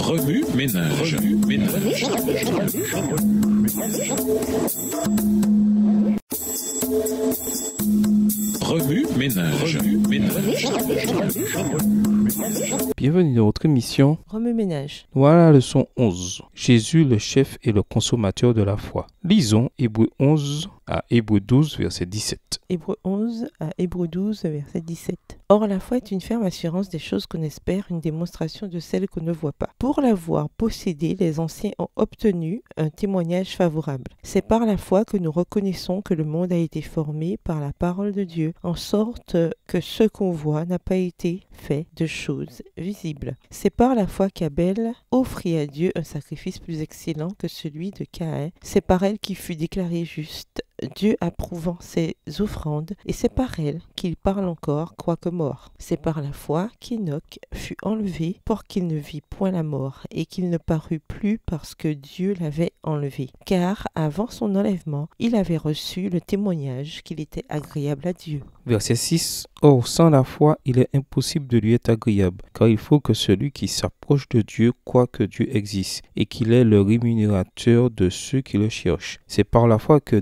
Remue ménage. Remue ménage. Remue ménage. Remue ménage. Bienvenue dans votre émission. Remue ménage. Voilà la leçon 11. Jésus, le chef et le consommateur de la foi. Lisons Hébreu 11 à Hébreu 12, verset 17. Hébreu 11 à Hébreu 12, verset 17. Or, la foi est une ferme assurance des choses qu'on espère, une démonstration de celles qu'on ne voit pas. Pour l'avoir possédée, les anciens ont obtenu un témoignage favorable. C'est par la foi que nous reconnaissons que le monde a été formé par la parole de Dieu, en sorte que ce qu'on voit n'a pas été fait de choses visibles. C'est par la foi qu'Abel offrit à Dieu un sacrifice plus excellent que celui de Caïn. C'est par elle qu'il fut déclaré juste Dieu approuvant ses offrandes, et c'est par elle qu'il parle encore, quoique mort. C'est par la foi qu'Enoch fut enlevé pour qu'il ne vit point la mort, et qu'il ne parut plus parce que Dieu l'avait enlevé. Car avant son enlèvement, il avait reçu le témoignage qu'il était agréable à Dieu. Verset 6. Or, sans la foi, il est impossible de lui être agréable, car il faut que celui qui s'approche de Dieu croit que Dieu existe, et qu'il est le rémunérateur de ceux qui le cherchent. C'est par la foi que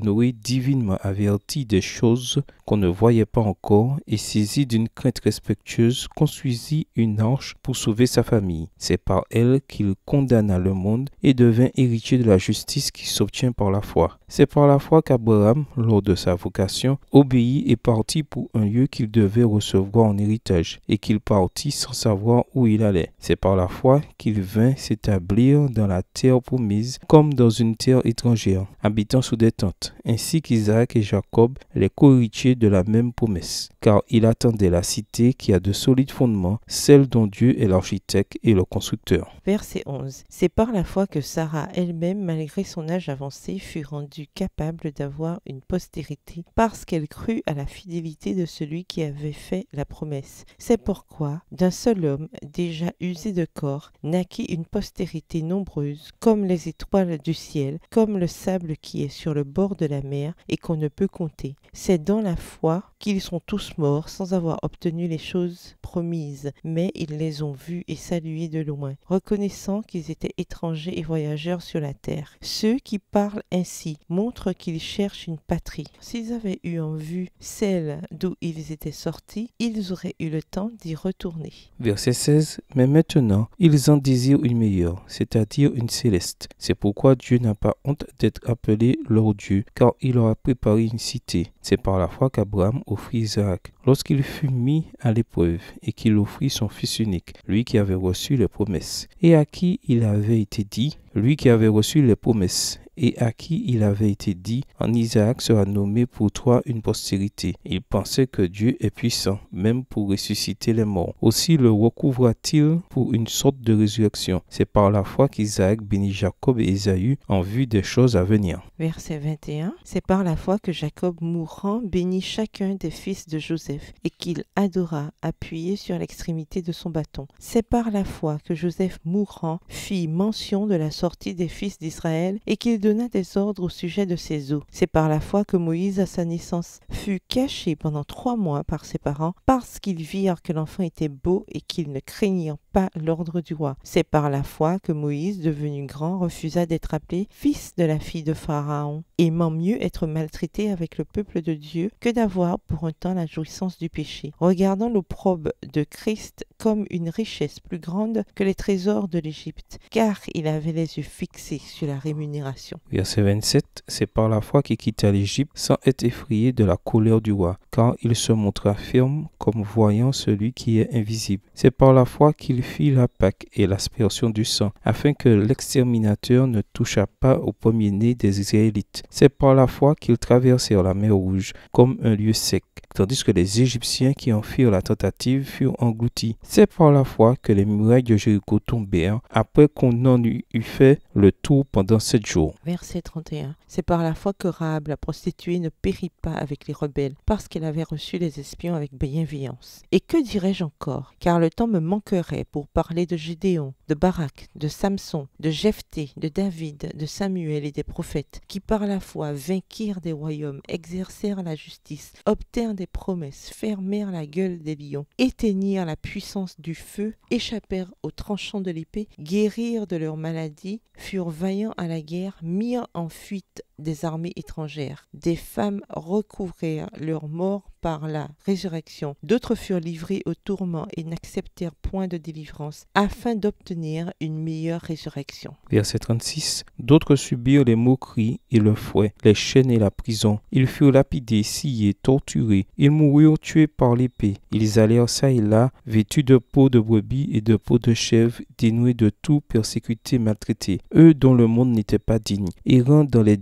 Divinement averti des choses qu'on ne voyait pas encore, et saisi d'une crainte respectueuse, construisit une arche pour sauver sa famille. C'est par elle qu'il condamna le monde et devint héritier de la justice qui s'obtient par la foi. C'est par la foi qu'Abraham, lors de sa vocation, obéit et partit pour un lieu qu'il devait recevoir en héritage, et qu'il partit sans savoir où il allait. C'est par la foi qu'il vint s'établir dans la terre promise, comme dans une terre étrangère, habitant sous des tentes, ainsi qu'Isaac et Jacob, les co-héritiers de la même promesse, car il attendait la cité qui a de solides fondements, celle dont Dieu est l'architecte et le constructeur. Verset 11. C'est par la foi que Sarah elle-même, malgré son âge avancé, fut rendue capable d'avoir une postérité, parce qu'elle crut à la fidélité de celui qui avait fait la promesse. C'est pourquoi, d'un seul homme, déjà usé de corps, naquit une postérité nombreuse, comme les étoiles du ciel, comme le sable qui est sur le bord de la mer et qu'on ne peut compter. C'est dans la foi qu'ils sont tous morts sans avoir obtenu les choses promises, mais ils les ont vus et salués de loin, reconnaissant qu'ils étaient étrangers et voyageurs sur la terre. Ceux qui parlent ainsi montrent qu'ils cherchent une patrie. S'ils avaient eu en vue celle d'où ils étaient sortis, ils auraient eu le temps d'y retourner. Verset 16. Mais maintenant, ils en désirent une meilleure, c'est-à-dire une céleste. C'est pourquoi Dieu n'a pas honte d'être appelé leur Dieu, car il leur a préparé une cité. C'est par la foi qu'Abraham offrit Isaac. Lorsqu'il fut mis à l'épreuve et qu'il offrit son fils unique, lui qui avait reçu les promesses, et à qui il avait été dit, lui qui avait reçu les promesses, et à qui il avait été dit, en Isaac sera nommé pour toi une postérité. Il pensait que Dieu est puissant, même pour ressusciter les morts. Aussi le recouvra-t-il pour une sorte de résurrection. C'est par la foi qu'Isaac bénit Jacob et Ésaü en vue des choses à venir. Verset 21. C'est par la foi que Jacob mourant bénit chacun des fils de Joseph et qu'il adora appuyé sur l'extrémité de son bâton. C'est par la foi que Joseph mourant fit mention de la sortie des fils d'Israël et qu'il donna des ordres au sujet de ses os. C'est par la foi que Moïse, à sa naissance, fut caché pendant trois mois par ses parents parce qu'ils virent que l'enfant était beau et qu'ils ne craignirent pas l'ordre du roi. C'est par la foi que Moïse, devenu grand, refusa d'être appelé fils de la fille de Pharaon, aimant mieux être maltraité avec le peuple de Dieu que d'avoir pour un temps la jouissance du péché, regardant l'opprobre de Christ comme une richesse plus grande que les trésors de l'Égypte, car il avait les yeux fixés sur la rémunération. Verset 27. C'est par la foi qu'il quitta l'Égypte sans être effrayé de la colère du roi, car il se montra ferme comme voyant celui qui est invisible. C'est par la foi qu'il fit la Pâque et l'aspersion du sang, afin que l'exterminateur ne touchât pas au premier-né des Israélites. C'est par la foi qu'ils traversèrent la mer Rouge comme un lieu sec, tandis que les Égyptiens qui en firent la tentative furent engloutis. C'est par la foi que les murailles de Jéricho tombèrent après qu'on en eut fait le tour pendant sept jours. Verset 31. C'est par la foi que Rahab la prostituée ne périt pas avec les rebelles, parce qu'elle avait reçu les espions avec bienveillance. Et que dirais-je encore? Car le temps me manquerait pour parler de Gédéon, de Barak, de Samson, de Jephthé, de David, de Samuel et des prophètes, qui par la foi vainquirent des royaumes, exercèrent la justice, obtinrent des promesses, fermèrent la gueule des lions, éteignirent la puissance du feu, échappèrent aux tranchants de l'épée, guérirent de leurs maladies, furent vaillants à la guerre, mirent en fuite des armées étrangères. Des femmes recouvrirent leur mort par la résurrection. D'autres furent livrés au tourment et n'acceptèrent point de délivrance, afin d'obtenir une meilleure résurrection. Verset 36. D'autres subirent les moqueries et le fouet, les chaînes et la prison. Ils furent lapidés, sciés, torturés. Ils moururent tués par l'épée. Ils allèrent ça et là, vêtus de peau de brebis et de peau de chèvre, dénoués de tout, persécutés, maltraités. Eux dont le monde n'était pas digne, errant dans les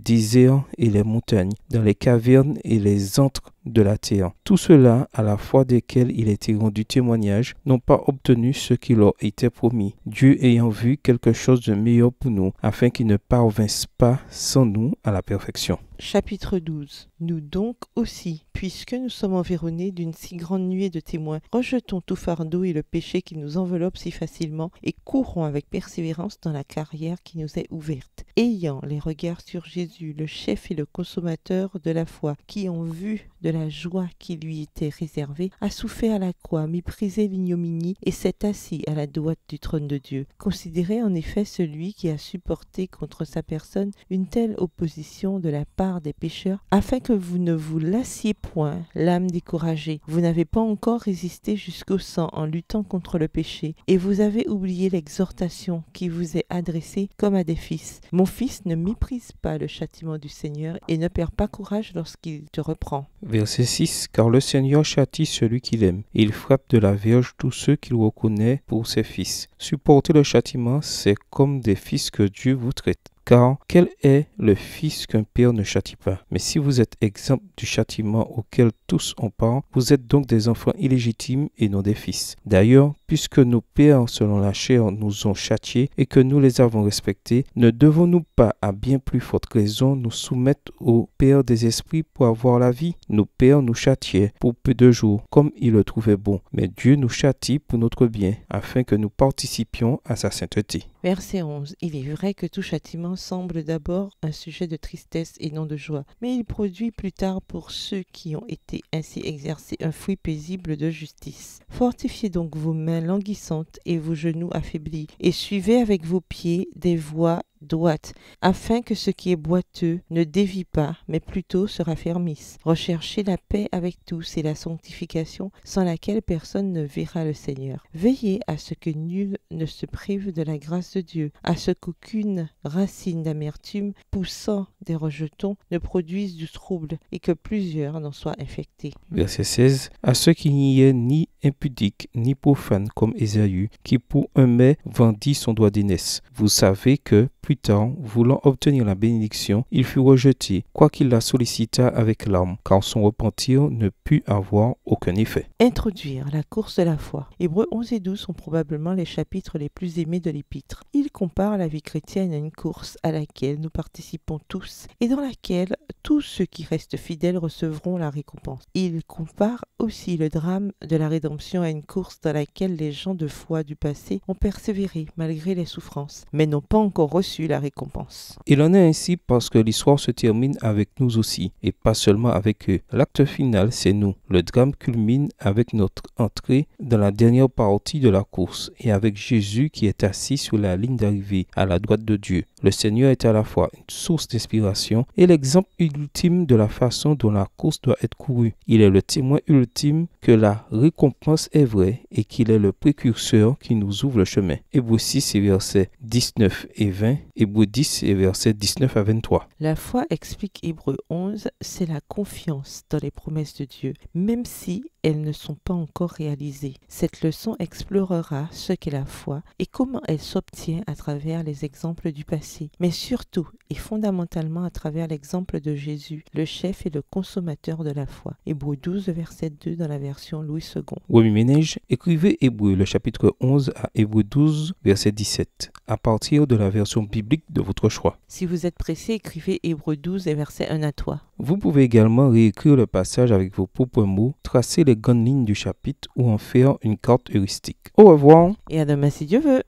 et les montagnes, dans les cavernes et les antres de la terre. Tout cela, à la foi desquels il était rendu témoignage, n'ont pas obtenu ce qui leur était promis. Dieu ayant vu quelque chose de meilleur pour nous, afin qu'ils ne parvinssent pas sans nous à la perfection. Chapitre 12 Nous donc aussi, puisque nous sommes environnés d'une si grande nuée de témoins, rejetons tout fardeau et le péché qui nous enveloppe si facilement et courons avec persévérance dans la carrière qui nous est ouverte, ayant les regards sur Jésus, le chef et le consommateur de la foi, qui en vue de la joie qui lui était réservée, a souffert à la croix, méprisé l'ignominie et s'est assis à la droite du trône de Dieu. Considérez en effet celui qui a supporté contre sa personne une telle opposition de la part des pécheurs, afin que vous ne vous lassiez point, l'âme découragée. Vous n'avez pas encore résisté jusqu'au sang en luttant contre le péché, et vous avez oublié l'exhortation qui vous est adressée comme à des fils. Mon fils, ne méprise pas le châtiment du Seigneur et ne perds pas courage lorsqu'il te reprend. Verset 6. Car le Seigneur châtie celui qu'il aime, il frappe de la verge tous ceux qu'il reconnaît pour ses fils. Supporter le châtiment, c'est comme des fils que Dieu vous traite. Car quel est le fils qu'un père ne châtie pas? Mais si vous êtes exemple du châtiment auquel tous ont part, vous êtes donc des enfants illégitimes et non des fils. D'ailleurs, puisque nos pères selon la chair nous ont châtiés et que nous les avons respectés, ne devons-nous pas à bien plus forte raison nous soumettre au Père des esprits pour avoir la vie? Nos pères nous châtiaient pour peu de jours, comme ils le trouvaient bon, mais Dieu nous châtie pour notre bien, afin que nous participions à sa sainteté. Verset 11. Il est vrai que tout châtiment semble d'abord un sujet de tristesse et non de joie, mais il produit plus tard pour ceux qui ont été ainsi exercés un fruit paisible de justice. Fortifiez donc vos mains languissantes et vos genoux affaiblis, et suivez avec vos pieds des voies droite, afin que ce qui est boiteux ne dévie pas, mais plutôt se raffermisse. Recherchez la paix avec tous et la sanctification, sans laquelle personne ne verra le Seigneur. Veillez à ce que nul ne se prive de la grâce de Dieu, à ce qu'aucune racine d'amertume poussant des rejetons ne produise du trouble, et que plusieurs n'en soient infectés. Verset 16. À ce qu'il n'y ait ni impudique ni profane comme Ésaü, qui pour un mai vendit son doigt d'aînesse. Vous savez que, plus tard, voulant obtenir la bénédiction, il fut rejeté, quoiqu'il la sollicita avec larmes, car son repentir ne put avoir aucun effet. Introduire la course de la foi. Hébreux 11 et 12 sont probablement les chapitres les plus aimés de l'épître. Ils comparent la vie chrétienne à une course à laquelle nous participons tous et dans laquelle tous ceux qui restent fidèles recevront la récompense. Ils comparent aussi le drame de la rédemption à une course dans laquelle les gens de foi du passé ont persévéré malgré les souffrances, mais n'ont pas encore reçu la récompense. Il en est ainsi parce que l'histoire se termine avec nous aussi, et pas seulement avec eux. L'acte final, c'est nous. Le drame culmine avec notre entrée dans la dernière partie de la course, et avec Jésus qui est assis sur la ligne d'arrivée, à la droite de Dieu. Le Seigneur est à la fois une source d'inspiration et l'exemple ultime de la façon dont la course doit être courue. Il est le témoin ultime que la récompense est vraie et qu'il est le précurseur qui nous ouvre le chemin. Hébreux 6 et versets 19 et 20, Hébreux 10 et versets 19 à 23. La foi, explique Hébreux 11, c'est la confiance dans les promesses de Dieu, même si elles ne sont pas encore réalisées. Cette leçon explorera ce qu'est la foi et comment elle s'obtient à travers les exemples du passé, mais surtout et fondamentalement à travers l'exemple de Jésus, le chef et le consommateur de la foi. Hébreux 12, verset 2 dans la version Louis II. Remue ménage, écrivez Hébreu le chapitre 11 à Hébreu 12 verset 17 à partir de la version biblique de votre choix. Si vous êtes pressé, écrivez Hébreu 12 et verset 1 à toi. Vous pouvez également réécrire le passage avec vos propres mots, tracer les grandes lignes du chapitre ou en faire une carte heuristique. Au revoir Et à demain si Dieu veut.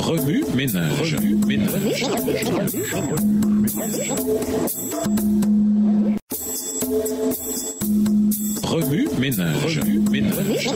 Remue ménage. Remue ménage. Remue ménage. Ménage.